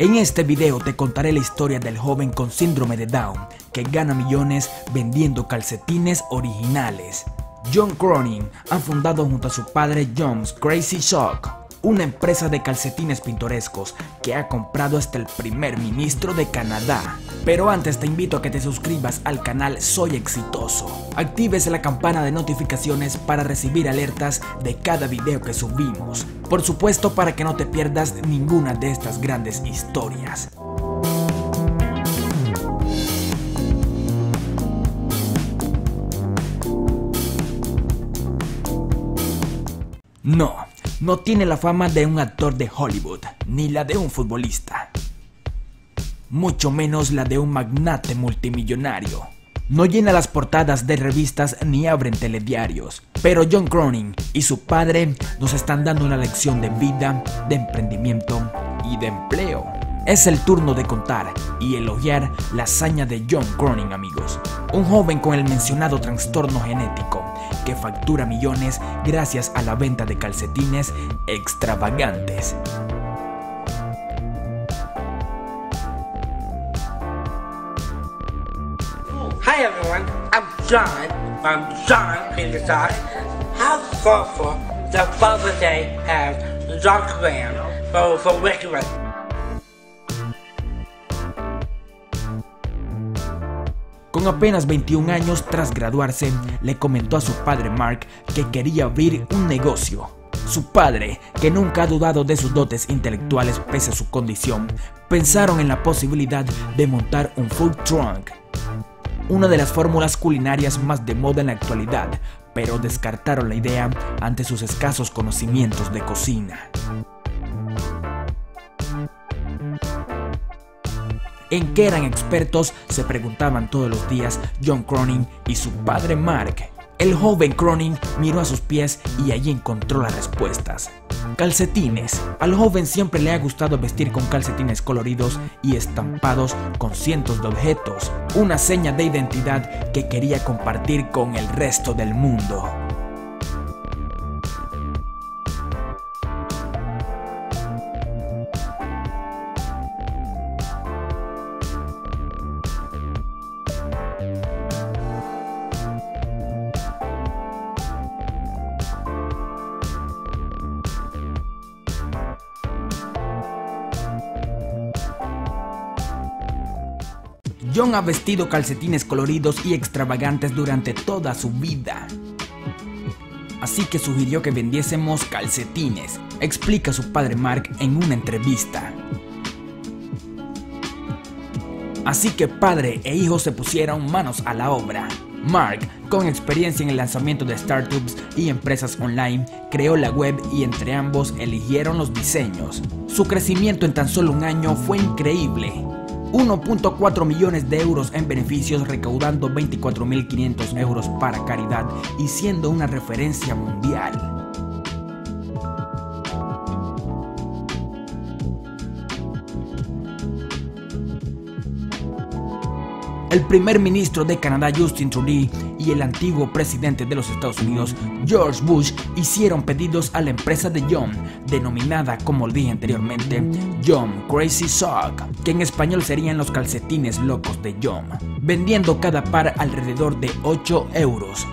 En este video te contaré la historia del joven con síndrome de Down que gana millones vendiendo calcetines originales. John Cronin ha fundado junto a su padre John's Crazy Shock una empresa de calcetines pintorescos que ha comprado hasta el primer ministro de Canadá. Pero antes te invito a que te suscribas al canal Soy Exitoso. Actives la campana de notificaciones para recibir alertas de cada video que subimos. Por supuesto para que no te pierdas ninguna de estas grandes historias. No, no tiene la fama de un actor de Hollywood, ni la de un futbolista. Mucho menos la de un magnate multimillonario. No llena las portadas de revistas ni abren telediarios. Pero John Cronin y su padre nos están dando una lección de vida, de emprendimiento y de empleo. Es el turno de contar y elogiar la hazaña de John Cronin, amigos. Un joven con el mencionado trastorno genético que factura millones gracias a la venta de calcetines extravagantes. Hi everyone, I'm John from John Peter. How thoughtful the Father's Day has John Graham for, for Wikileaks. Con apenas 21 años tras graduarse, le comentó a su padre Mark que quería abrir un negocio. Su padre, que nunca ha dudado de sus dotes intelectuales pese a su condición, pensaron en la posibilidad de montar un food truck, una de las fórmulas culinarias más de moda en la actualidad, pero descartaron la idea ante sus escasos conocimientos de cocina. En qué eran expertos se preguntaban todos los días John Cronin y su padre Mark. El joven Cronin miró a sus pies y allí encontró las respuestas. Calcetines. Al joven siempre le ha gustado vestir con calcetines coloridos y estampados con cientos de objetos, una seña de identidad que quería compartir con el resto del mundo. John ha vestido calcetines coloridos y extravagantes durante toda su vida. Así que sugirió que vendiésemos calcetines, explica su padre Mark en una entrevista. Así que padre e hijo se pusieron manos a la obra. Mark, con experiencia en el lanzamiento de startups y empresas online, creó la web y entre ambos eligieron los diseños. Su crecimiento en tan solo un año fue increíble. 1.4 millones de euros en beneficios recaudando 24.500 euros para caridad y siendo una referencia mundial. El primer ministro de Canadá Justin Trudeau y el antiguo presidente de los Estados Unidos George Bush hicieron pedidos a la empresa de John, denominada como dije anteriormente John Crazy Sock, que en español serían los calcetines locos de John, vendiendo cada par alrededor de 8 euros.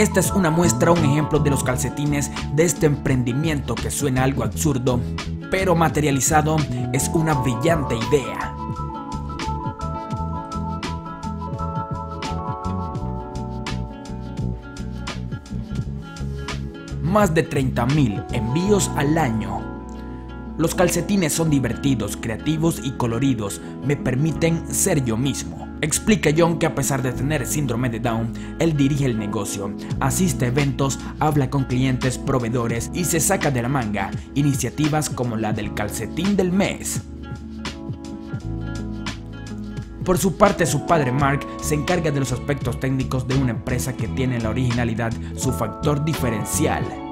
Esta es una muestra, un ejemplo de los calcetines de este emprendimiento que suena algo absurdo, pero materializado es una brillante idea. Más de 30.000 envíos al año. Los calcetines son divertidos, creativos y coloridos, me permiten ser yo mismo. Explica John que a pesar de tener síndrome de Down, él dirige el negocio, asiste a eventos, habla con clientes, proveedores y se saca de la manga iniciativas como la del calcetín del mes. Por su parte, su padre Mark se encarga de los aspectos técnicos de una empresa que tiene en la originalidad su factor diferencial.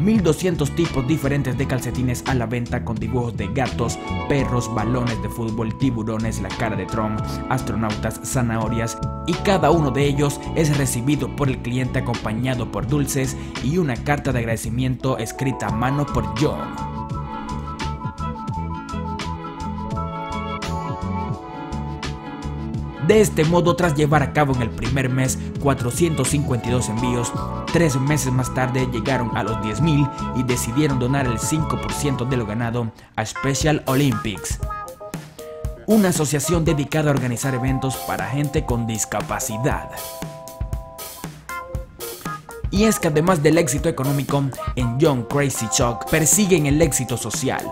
1200 tipos diferentes de calcetines a la venta con dibujos de gatos, perros, balones de fútbol, tiburones, la cara de Trump, astronautas, zanahorias y cada uno de ellos es recibido por el cliente acompañado por dulces y una carta de agradecimiento escrita a mano por John. De este modo, tras llevar a cabo en el primer mes 452 envíos, tres meses más tarde llegaron a los 10.000 y decidieron donar el 5% de lo ganado a Special Olympics, una asociación dedicada a organizar eventos para gente con discapacidad. Y es que además del éxito económico, en Young Crazy Chuck persiguen el éxito social.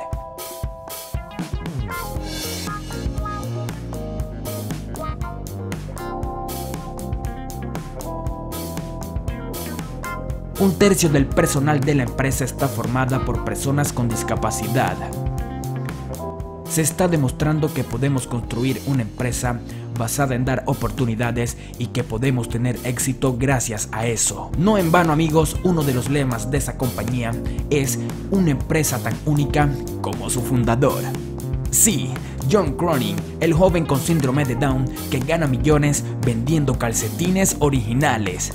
Un tercio del personal de la empresa está formada por personas con discapacidad. Se está demostrando que podemos construir una empresa basada en dar oportunidades y que podemos tener éxito gracias a eso. No en vano amigos, uno de los lemas de esa compañía es una empresa tan única como su fundador. Sí, John Cronin, el joven con síndrome de Down que gana millones vendiendo calcetines originales.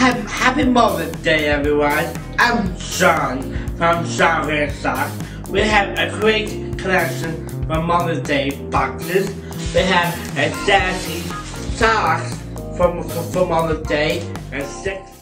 Happy Mother's Day, everyone. I'm Sean from Sean Sock. We have a great collection of Mother's Day boxes. We have a sassy socks from, for Mother's Day and six